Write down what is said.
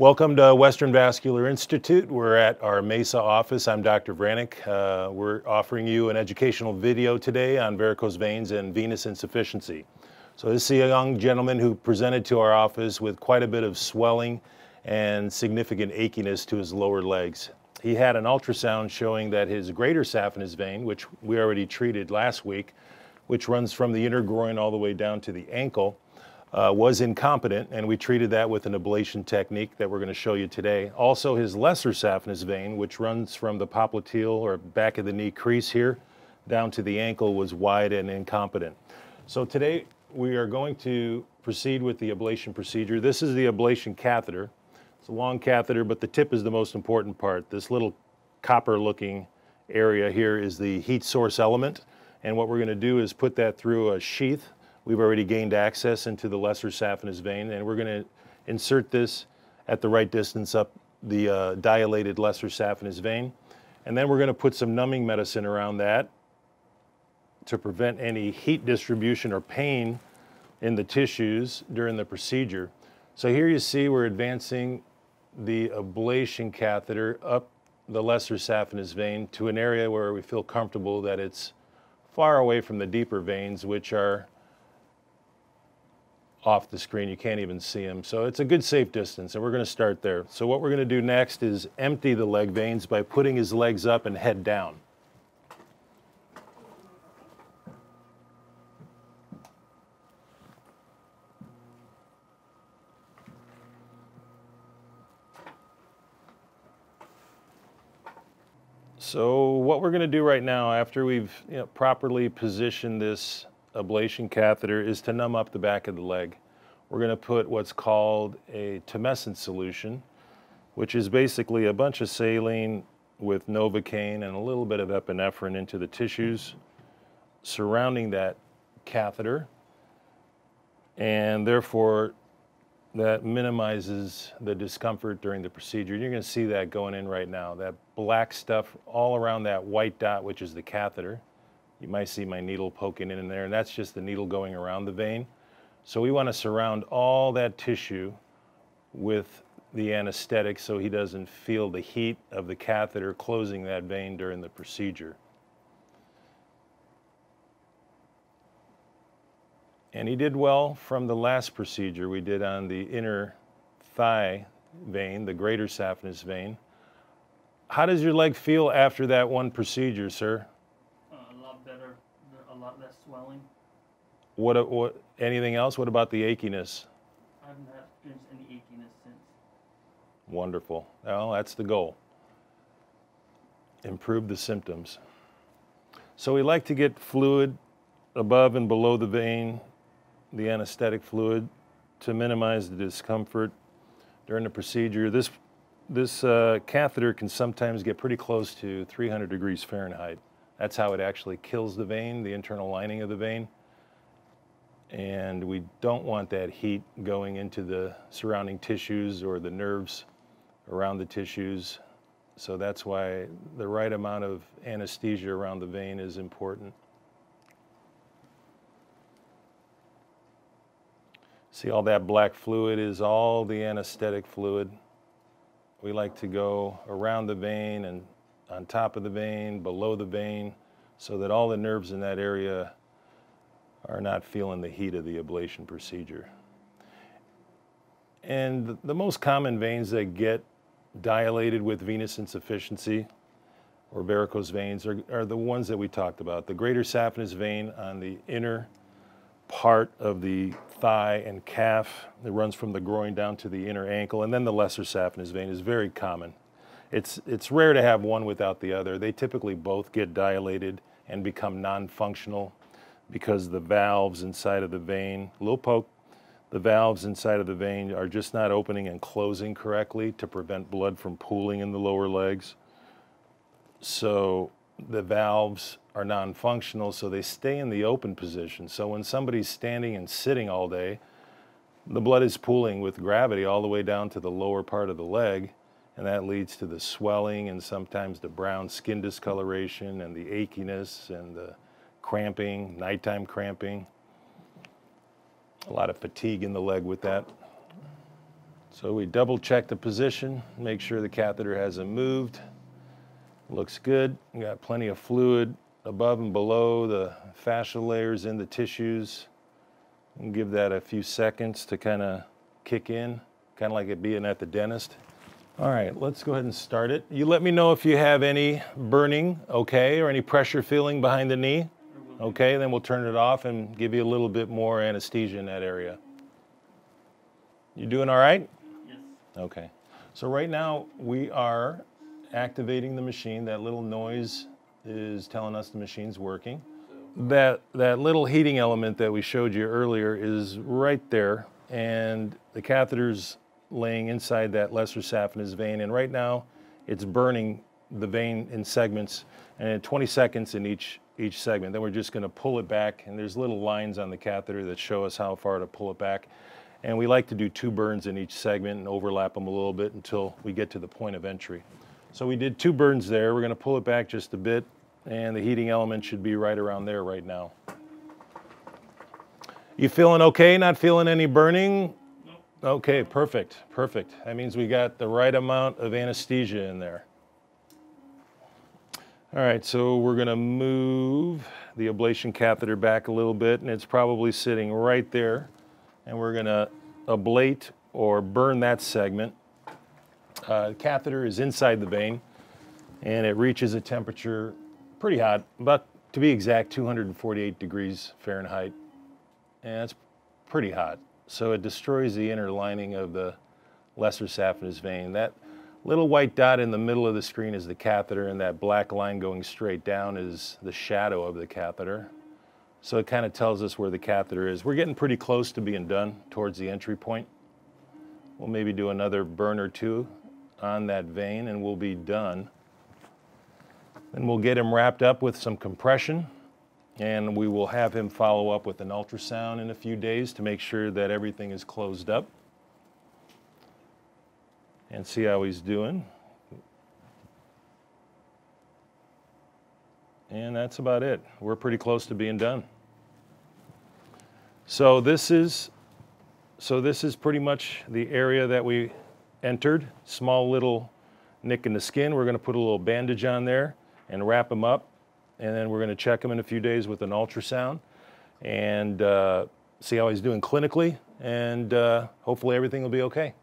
Welcome to Western Vascular Institute. We're at our Mesa office. I'm Dr. Vranic. Uh, we're offering you an educational video today on varicose veins and venous insufficiency. So this is a young gentleman who presented to our office with quite a bit of swelling and significant achiness to his lower legs. He had an ultrasound showing that his greater saphenous vein, which we already treated last week, which runs from the inner groin all the way down to the ankle, uh, was incompetent, and we treated that with an ablation technique that we're going to show you today. Also, his lesser saphenous vein, which runs from the popliteal or back of the knee crease here down to the ankle, was wide and incompetent. So today we are going to proceed with the ablation procedure. This is the ablation catheter. It's a long catheter, but the tip is the most important part. This little copper-looking area here is the heat source element, and what we're going to do is put that through a sheath We've already gained access into the lesser saphenous vein, and we're going to insert this at the right distance up the uh, dilated lesser saphenous vein. And then we're going to put some numbing medicine around that to prevent any heat distribution or pain in the tissues during the procedure. So here you see we're advancing the ablation catheter up the lesser saphenous vein to an area where we feel comfortable that it's far away from the deeper veins, which are off the screen. You can't even see them. So it's a good safe distance, and we're going to start there. So what we're going to do next is empty the leg veins by putting his legs up and head down. So what we're going to do right now, after we've you know, properly positioned this ablation catheter is to numb up the back of the leg. We're going to put what's called a tumescent solution, which is basically a bunch of saline with Novocaine and a little bit of epinephrine into the tissues surrounding that catheter. And therefore, that minimizes the discomfort during the procedure. You're going to see that going in right now. That black stuff all around that white dot, which is the catheter. You might see my needle poking in there, and that's just the needle going around the vein. So we want to surround all that tissue with the anesthetic so he doesn't feel the heat of the catheter closing that vein during the procedure. And he did well from the last procedure we did on the inner thigh vein, the greater saphenous vein. How does your leg feel after that one procedure, sir? Lot less swelling. What, what, anything else? What about the achiness? I haven't experienced any achiness since. Wonderful. Well, that's the goal. Improve the symptoms. So we like to get fluid above and below the vein, the anesthetic fluid, to minimize the discomfort during the procedure. This, this uh, catheter can sometimes get pretty close to 300 degrees Fahrenheit. That's how it actually kills the vein, the internal lining of the vein. And we don't want that heat going into the surrounding tissues or the nerves around the tissues. So that's why the right amount of anesthesia around the vein is important. See all that black fluid is all the anesthetic fluid. We like to go around the vein and on top of the vein, below the vein, so that all the nerves in that area are not feeling the heat of the ablation procedure. And the most common veins that get dilated with venous insufficiency or varicose veins are, are the ones that we talked about. The greater saphenous vein on the inner part of the thigh and calf that runs from the groin down to the inner ankle, and then the lesser saphenous vein is very common. It's, it's rare to have one without the other. They typically both get dilated and become non-functional because the valves inside of the vein, little poke, the valves inside of the vein are just not opening and closing correctly to prevent blood from pooling in the lower legs. So the valves are non-functional, so they stay in the open position. So when somebody's standing and sitting all day, the blood is pooling with gravity all the way down to the lower part of the leg, and that leads to the swelling and sometimes the brown skin discoloration and the achiness and the cramping, nighttime cramping. A lot of fatigue in the leg with that. So we double check the position, make sure the catheter hasn't moved. Looks good. We got plenty of fluid above and below the fascia layers in the tissues. And give that a few seconds to kind of kick in, kind of like it being at the dentist. All right, let's go ahead and start it. You let me know if you have any burning, okay, or any pressure feeling behind the knee. There will be- Okay, then we'll turn it off and give you a little bit more anesthesia in that area. You doing all right? Yes. Okay. So right now we are activating the machine. That little noise is telling us the machine's working. That that little heating element that we showed you earlier is right there, and the catheter's laying inside that lesser saphenous vein. And right now, it's burning the vein in segments, and 20 seconds in each each segment. Then we're just going to pull it back, and there's little lines on the catheter that show us how far to pull it back. And we like to do two burns in each segment and overlap them a little bit until we get to the point of entry. So we did two burns there. We're going to pull it back just a bit, and the heating element should be right around there right now. You feeling okay? Not feeling any burning? Okay, perfect, perfect. That means we got the right amount of anesthesia in there. All right, so we're going to move the ablation catheter back a little bit, and it's probably sitting right there. And we're going to ablate or burn that segment. Uh, the catheter is inside the vein, and it reaches a temperature pretty hot, about to be exact, 248 degrees Fahrenheit. And that's pretty hot. So it destroys the inner lining of the lesser saphenous vein. That little white dot in the middle of the screen is the catheter, and that black line going straight down is the shadow of the catheter. So it kind of tells us where the catheter is. We're getting pretty close to being done towards the entry point. We'll maybe do another burn or two on that vein and we'll be done. Then we'll get him wrapped up with some compression and we will have him follow up with an ultrasound in a few days to make sure that everything is closed up and see how he's doing. And that's about it. We're pretty close to being done. So this is so this is pretty much the area that we entered. Small little nick in the skin. We're going to put a little bandage on there and wrap him up. And then we're going to check him in a few days with an ultrasound and uh, see how he's doing clinically. And uh, hopefully everything will be okay.